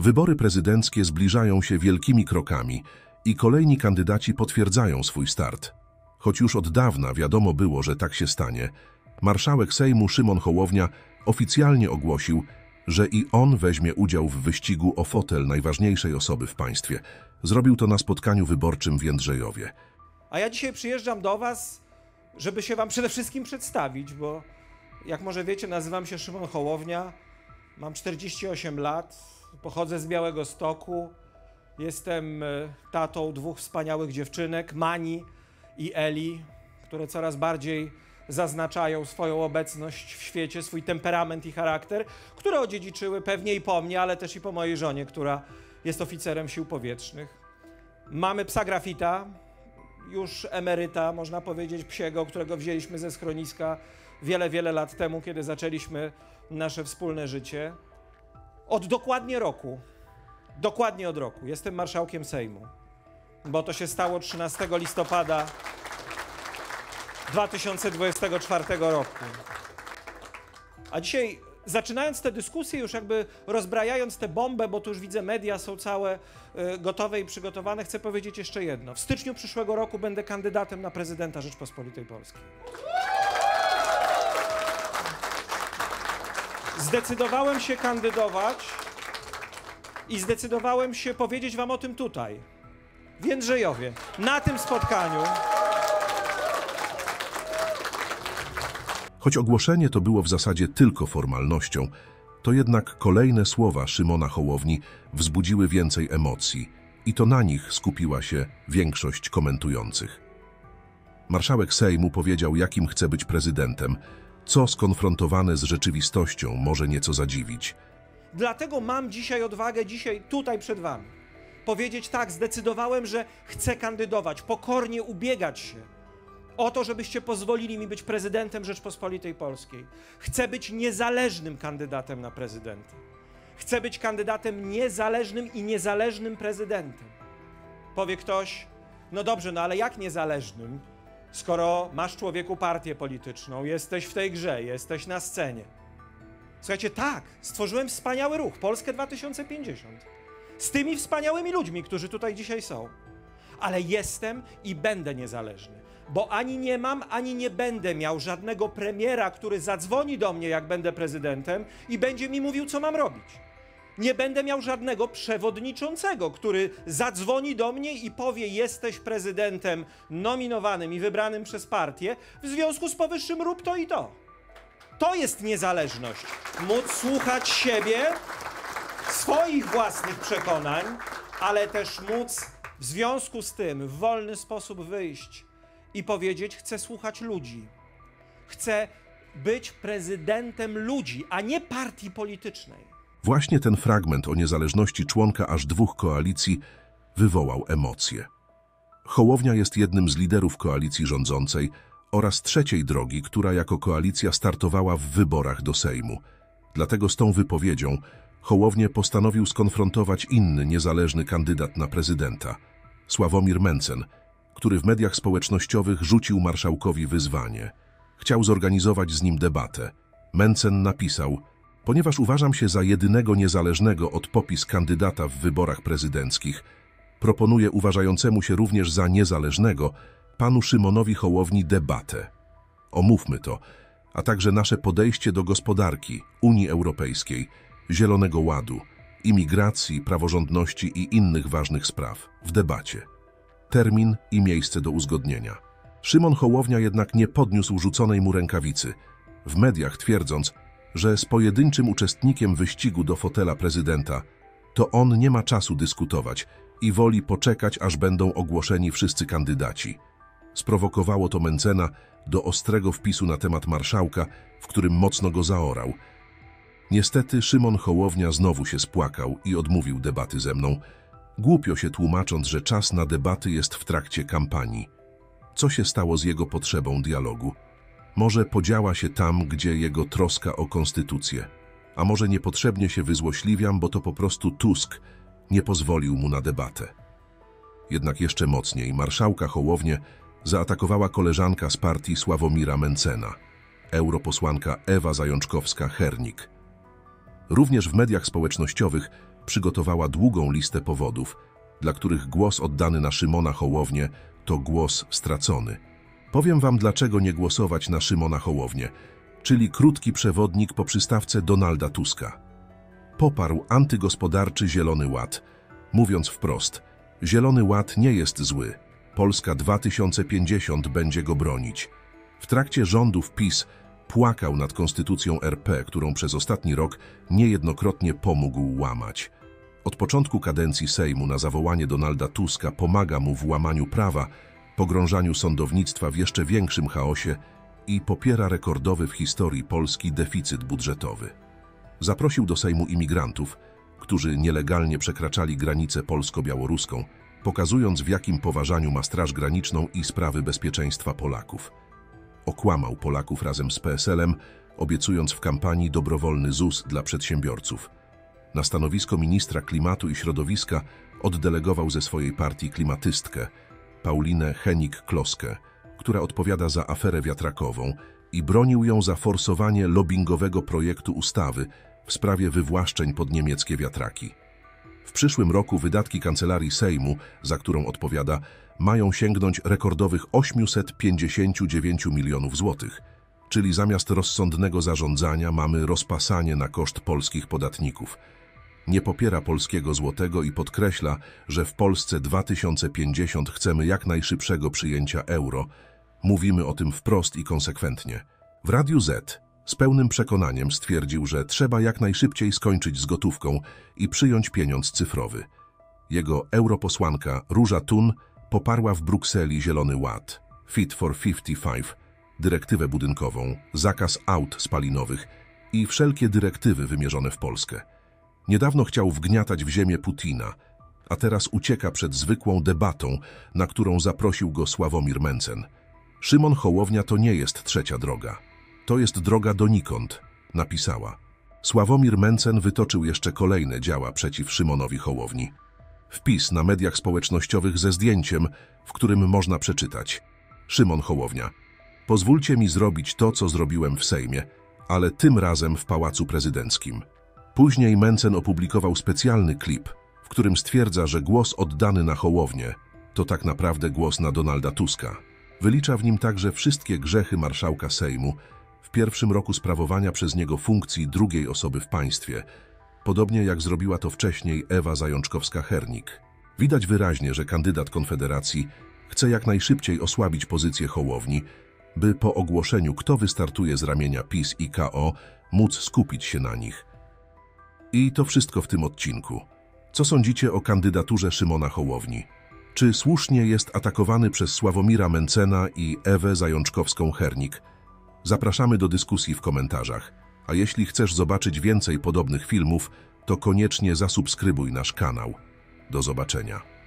Wybory prezydenckie zbliżają się wielkimi krokami i kolejni kandydaci potwierdzają swój start. Choć już od dawna wiadomo było, że tak się stanie, marszałek Sejmu Szymon Hołownia oficjalnie ogłosił, że i on weźmie udział w wyścigu o fotel najważniejszej osoby w państwie. Zrobił to na spotkaniu wyborczym w Jędrzejowie. A ja dzisiaj przyjeżdżam do Was, żeby się Wam przede wszystkim przedstawić, bo jak może wiecie, nazywam się Szymon Hołownia, mam 48 lat, pochodzę z Białego Stoku, jestem e, tatą dwóch wspaniałych dziewczynek, Mani i Eli, które coraz bardziej zaznaczają swoją obecność w świecie, swój temperament i charakter, które odziedziczyły pewnie i po mnie, ale też i po mojej żonie, która jest oficerem sił powietrznych. Mamy psa grafita, już emeryta, można powiedzieć, psiego, którego wzięliśmy ze schroniska wiele, wiele lat temu, kiedy zaczęliśmy nasze wspólne życie. Od dokładnie roku, dokładnie od roku, jestem marszałkiem Sejmu, bo to się stało 13 listopada 2024 roku. A dzisiaj, zaczynając tę dyskusję, już jakby rozbrajając tę bombę, bo tu już widzę, media są całe y, gotowe i przygotowane, chcę powiedzieć jeszcze jedno. W styczniu przyszłego roku będę kandydatem na prezydenta Rzeczpospolitej Polskiej. Zdecydowałem się kandydować i zdecydowałem się powiedzieć Wam o tym tutaj, w Jędrzejowie, na tym spotkaniu. Choć ogłoszenie to było w zasadzie tylko formalnością, to jednak kolejne słowa Szymona Hołowni wzbudziły więcej emocji i to na nich skupiła się większość komentujących. Marszałek Sejmu powiedział, jakim chce być prezydentem, co skonfrontowane z rzeczywistością może nieco zadziwić. Dlatego mam dzisiaj odwagę, dzisiaj tutaj przed Wami, powiedzieć tak, zdecydowałem, że chcę kandydować, pokornie ubiegać się o to, żebyście pozwolili mi być prezydentem Rzeczpospolitej Polskiej. Chcę być niezależnym kandydatem na prezydenta. Chcę być kandydatem niezależnym i niezależnym prezydentem. Powie ktoś, no dobrze, no ale jak niezależnym, skoro masz człowieku partię polityczną, jesteś w tej grze, jesteś na scenie. Słuchajcie, tak, stworzyłem wspaniały ruch, Polskę 2050. Z tymi wspaniałymi ludźmi, którzy tutaj dzisiaj są. Ale jestem i będę niezależny bo ani nie mam, ani nie będę miał żadnego premiera, który zadzwoni do mnie, jak będę prezydentem i będzie mi mówił, co mam robić. Nie będę miał żadnego przewodniczącego, który zadzwoni do mnie i powie: Jesteś prezydentem nominowanym i wybranym przez partię, w związku z powyższym rób to i to. To jest niezależność. Móc słuchać siebie, swoich własnych przekonań, ale też móc w związku z tym w wolny sposób wyjść i powiedzieć: Chcę słuchać ludzi. Chcę być prezydentem ludzi, a nie partii politycznej. Właśnie ten fragment o niezależności członka aż dwóch koalicji wywołał emocje. Hołownia jest jednym z liderów koalicji rządzącej oraz trzeciej drogi, która jako koalicja startowała w wyborach do Sejmu. Dlatego z tą wypowiedzią Hołownię postanowił skonfrontować inny niezależny kandydat na prezydenta, Sławomir Mencen, który w mediach społecznościowych rzucił marszałkowi wyzwanie. Chciał zorganizować z nim debatę. Mencen napisał, ponieważ uważam się za jedynego niezależnego od popis kandydata w wyborach prezydenckich, proponuję uważającemu się również za niezależnego panu Szymonowi Hołowni debatę. Omówmy to, a także nasze podejście do gospodarki, Unii Europejskiej, Zielonego Ładu, imigracji, praworządności i innych ważnych spraw w debacie termin i miejsce do uzgodnienia. Szymon Hołownia jednak nie podniósł rzuconej mu rękawicy, w mediach twierdząc, że z pojedynczym uczestnikiem wyścigu do fotela prezydenta to on nie ma czasu dyskutować i woli poczekać, aż będą ogłoszeni wszyscy kandydaci. Sprowokowało to Mencena do ostrego wpisu na temat marszałka, w którym mocno go zaorał. Niestety Szymon Hołownia znowu się spłakał i odmówił debaty ze mną, Głupio się tłumacząc, że czas na debaty jest w trakcie kampanii. Co się stało z jego potrzebą dialogu? Może podziała się tam, gdzie jego troska o konstytucję. A może niepotrzebnie się wyzłośliwiam, bo to po prostu Tusk nie pozwolił mu na debatę. Jednak jeszcze mocniej marszałka Hołownię zaatakowała koleżanka z partii Sławomira Mencena, europosłanka Ewa Zajączkowska-Hernik. Również w mediach społecznościowych przygotowała długą listę powodów, dla których głos oddany na Szymona Hołownię to głos stracony. Powiem wam, dlaczego nie głosować na Szymona Hołownię, czyli krótki przewodnik po przystawce Donalda Tuska. Poparł antygospodarczy Zielony Ład, mówiąc wprost, Zielony Ład nie jest zły, Polska 2050 będzie go bronić. W trakcie rządów PiS płakał nad konstytucją RP, którą przez ostatni rok niejednokrotnie pomógł łamać. Od początku kadencji Sejmu na zawołanie Donalda Tuska pomaga mu w łamaniu prawa, pogrążaniu sądownictwa w jeszcze większym chaosie i popiera rekordowy w historii Polski deficyt budżetowy. Zaprosił do Sejmu imigrantów, którzy nielegalnie przekraczali granicę polsko-białoruską, pokazując w jakim poważaniu ma Straż Graniczną i sprawy bezpieczeństwa Polaków. Okłamał Polaków razem z PSL-em, obiecując w kampanii dobrowolny ZUS dla przedsiębiorców. Na stanowisko ministra klimatu i środowiska oddelegował ze swojej partii klimatystkę, Paulinę Henik-Kloskę, która odpowiada za aferę wiatrakową i bronił ją za forsowanie lobbyingowego projektu ustawy w sprawie wywłaszczeń pod niemieckie wiatraki. W przyszłym roku wydatki Kancelarii Sejmu, za którą odpowiada, mają sięgnąć rekordowych 859 milionów złotych, czyli zamiast rozsądnego zarządzania mamy rozpasanie na koszt polskich podatników. Nie popiera polskiego złotego i podkreśla, że w Polsce 2050 chcemy jak najszybszego przyjęcia euro. Mówimy o tym wprost i konsekwentnie. W Radiu Z z pełnym przekonaniem stwierdził, że trzeba jak najszybciej skończyć z gotówką i przyjąć pieniądz cyfrowy. Jego europosłanka Róża Thun poparła w Brukseli Zielony Ład, Fit for 55, dyrektywę budynkową, zakaz aut spalinowych i wszelkie dyrektywy wymierzone w Polskę. Niedawno chciał wgniatać w ziemię Putina, a teraz ucieka przed zwykłą debatą, na którą zaprosił go Sławomir Mencen. Szymon Hołownia to nie jest trzecia droga. To jest droga donikąd, napisała. Sławomir Mencen wytoczył jeszcze kolejne działa przeciw Szymonowi Hołowni. Wpis na mediach społecznościowych ze zdjęciem, w którym można przeczytać. Szymon Hołownia. Pozwólcie mi zrobić to, co zrobiłem w Sejmie, ale tym razem w Pałacu Prezydenckim. Później Mencen opublikował specjalny klip, w którym stwierdza, że głos oddany na Hołownię to tak naprawdę głos na Donalda Tuska. Wylicza w nim także wszystkie grzechy marszałka Sejmu w pierwszym roku sprawowania przez niego funkcji drugiej osoby w państwie, podobnie jak zrobiła to wcześniej Ewa Zajączkowska-Hernik. Widać wyraźnie, że kandydat Konfederacji chce jak najszybciej osłabić pozycję Hołowni, by po ogłoszeniu, kto wystartuje z ramienia PiS i KO, móc skupić się na nich. I to wszystko w tym odcinku. Co sądzicie o kandydaturze Szymona Hołowni? Czy słusznie jest atakowany przez Sławomira Mencena i Ewę Zajączkowską-Hernik? Zapraszamy do dyskusji w komentarzach. A jeśli chcesz zobaczyć więcej podobnych filmów, to koniecznie zasubskrybuj nasz kanał. Do zobaczenia.